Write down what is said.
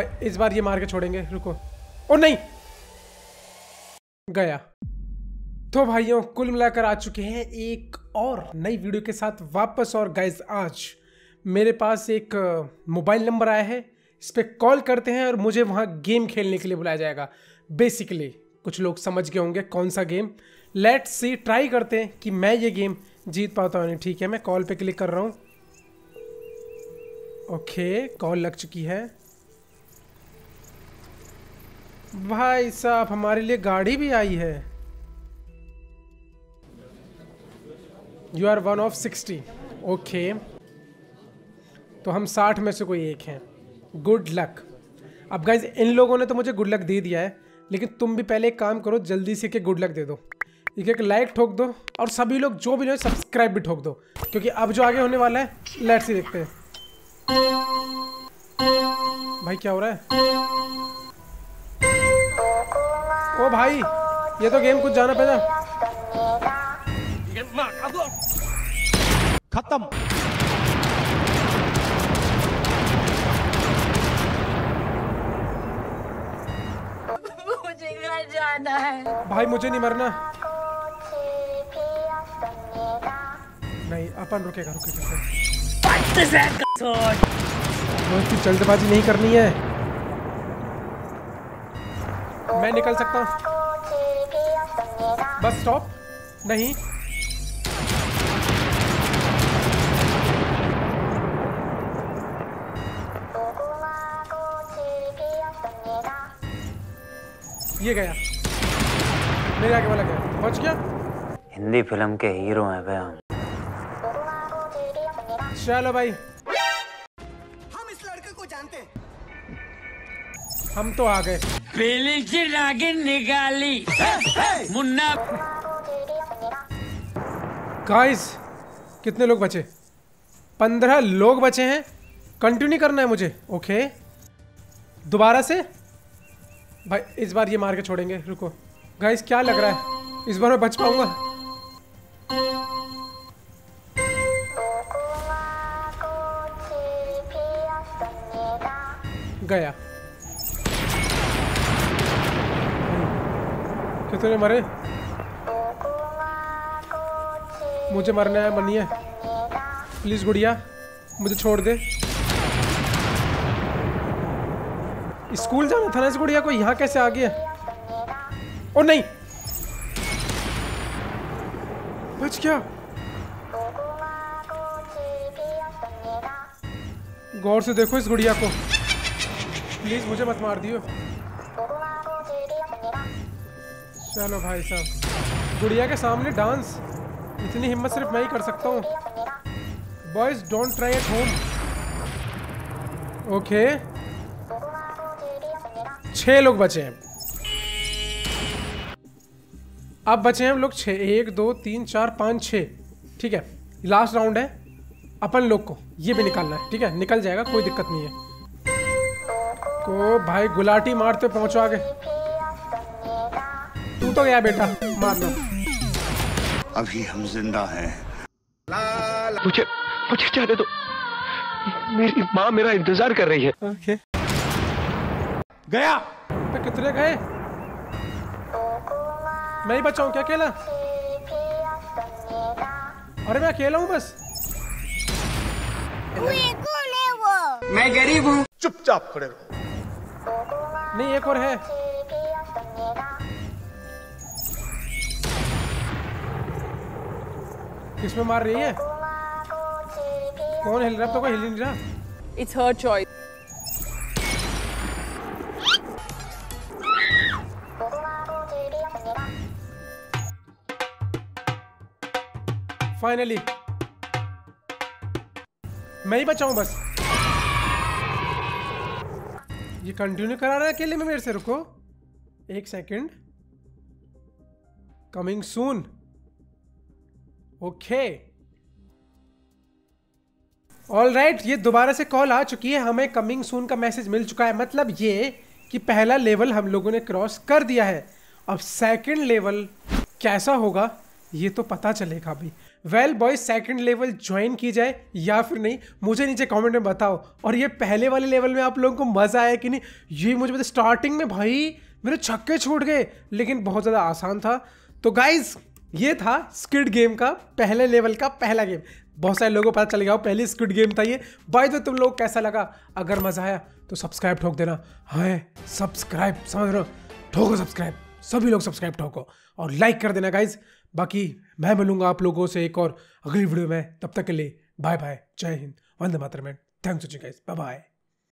भाई इस बार ये मार के छोड़ेंगे, रुको। ओ, नहीं! गया। तो भाइयों, कुल मिलाकर आ चुके हैं एक और नई वीडियो के साथ वापस और गाइज़ आज मेरे पास एक मोबाइल नंबर आया है। इस पर कॉल करते हैं और मुझे वहाँ गेम खेलने के लिए बुलाया जाएगा। बेसिकली कुछ लोग समझ गए होंगे कौन सा गेम। लेट सी ट्राई करते हैं कि मैं ये गेम जीत पाता हूँ ठीक है, मैं कॉल पे क्लिक कर रहा हूँ। ओके कॉल लग चुकी है। भाई साहब, हमारे लिए गाड़ी भी आई है। You are one of sixty okay तो हम साठ में से कोई एक हैं। गुड लक अब गाइज़ इन लोगों ने तो मुझे गुड लक दे दिया है, लेकिन तुम भी पहले एक काम करो, जल्दी से कि गुड लक दे दो। एक एक लाइक ठोक दो, और सभी लोग जो भी जो सब्सक्राइब भी ठोक दो। क्योंकि अब जो आगे होने वाला है लेट्स ही देखते हैं। भाई, क्या हो रहा है? ओ भाई ये तो गेम कुछ जाना पैदा खत्म। मुझे घर जाना है। भाई मुझे नहीं मरना। नहीं अपन रुकेगा रुकेगा जल्दबाजी नहीं करनी है। मैं निकल सकता हूँ। बस स्टॉप नहीं। ये गया। मेरे आगे वाला गया। बच गया? हिंदी फ़िल्म के हीरो हैं भाई हम। चलो भाई। हम इस लड़के को जानते हैं। हम तो आ गए। पहले से नागिन निकाली मुन्ना गाइस कितने लोग बचे? पंद्रह लोग बचे हैं। कंटिन्यू करना है मुझे ओके दोबारा से? भाई इस बार ये मार के छोड़ेंगे रुको। गाइस क्या लग रहा है? इस बार मैं बच पाऊँगा। गया। कितने मरे? मुझे मरना है मनी है। प्लीज़ गुड़िया, मुझे छोड़ दे। स्कूल जाना था ना इस गुड़िया को? यहाँ कैसे आ गया? ओ, नहीं। बच क्या गौर से देखो इस गुड़िया को। प्लीज़ मुझे मत मार दियो। चलो भाई साहब। गुड़िया के सामने डांस इतनी हिम्मत सिर्फ़ मैं ही कर सकता हूँ। Boys don't try at home okay छह लोग बचे हैं। अब बचे हैं हम लोग छः एक, दो, तीन, चार, पाँच छः ठीक है। लास्ट राउंड है। अपन लोग को ये भी निकालना है। ठीक है? निकल जाएगा, कोई दिक्कत नहीं है। को भाई, गुलाटी मारते पहुंचो आगे। तू तो गया बेटा मार लो अभी हम ज़िंदा हैं। मुझे मुझे जाने दो। मेरी माँ मेरा इंतज़ार कर रही है। ओके। गया। पे कितने गए? मैं ही बचाऊं क्या अकेला? अरे मैं अकेला हूँ बस। मैं गरीब हूँ। चुपचाप खड़े रहो। नहीं एक और है। किसमें मार रही है? कौन हिल रहा? है तो कोई हिल ही नहीं रहा। इट्स her चॉइस फाइनली मैं ही बचाऊं बस। ये कंटिन्यू करा रहा है अकेले में मेरे से? रुको। एक second coming soon okay. All right ये दोबारा से कॉल आ चुकी है। हमें कमिंग सून का मैसेज मिल चुका है। मतलब ये कि पहला लेवल हम लोगों ने क्रॉस कर दिया है। अब सेकंड लेवल कैसा होगा, ये तो पता चलेगा अभी। Well boy second level join की जाए या फिर नहीं, मुझे नीचे कमेंट में बताओ। और ये पहले वाले लेवल में आप लोगों को मज़ा आया कि नहीं? ये मुझे पता स्टार्टिंग में भाई मेरे छक्के छूट गए, लेकिन बहुत ज़्यादा आसान था। तो गाइज़ ये था स्किड गेम का पहले लेवल का पहला गेम बहुत सारे लोगों को पता चल गया हो पहली स्क्विड गेम था ये। बाय तो तुम लोग कैसा लगा? अगर मज़ा आया तो सब्सक्राइब ठोक देना। हाँ सब्सक्राइब समझ रहे ठोको सब्सक्राइब सभी लोग सब्सक्राइब ठोको। और लाइक कर देना गाइज़ बाकी मैं मिलूँगा आप लोगों से एक और अगली वीडियो में। तब तक के लिए बाय बाय जय हिंद। वंदे मातरम। Thanks guys bye bye